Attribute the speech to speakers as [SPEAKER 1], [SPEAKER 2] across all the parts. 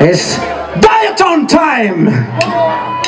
[SPEAKER 1] It's diet on time!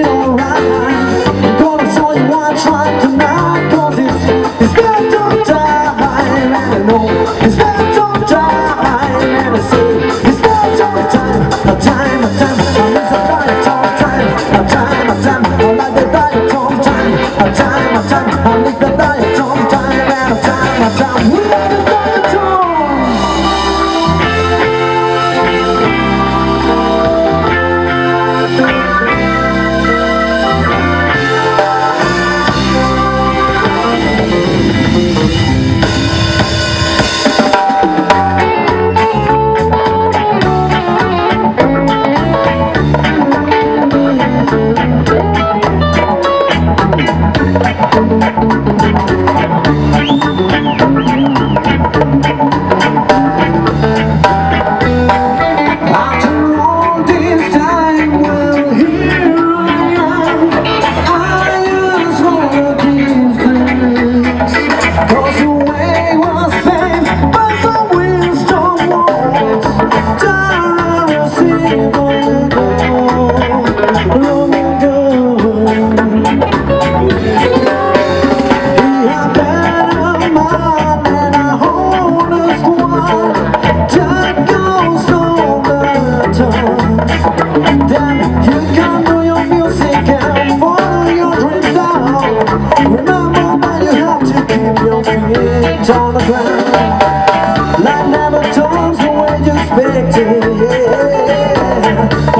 [SPEAKER 1] Like nine times the way you expected, yeah.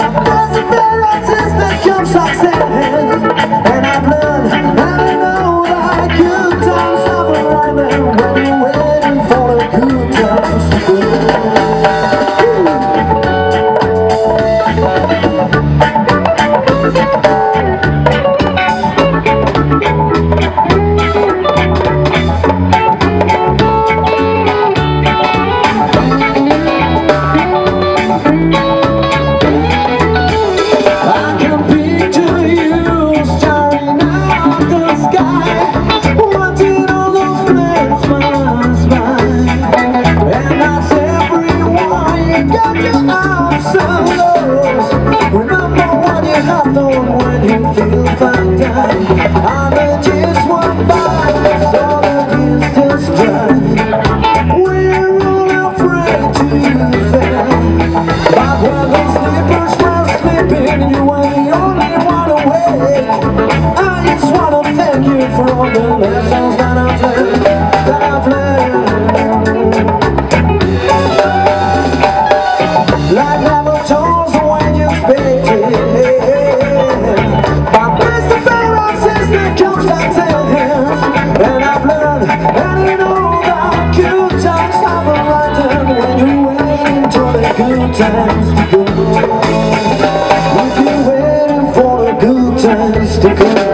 [SPEAKER 1] you find Stick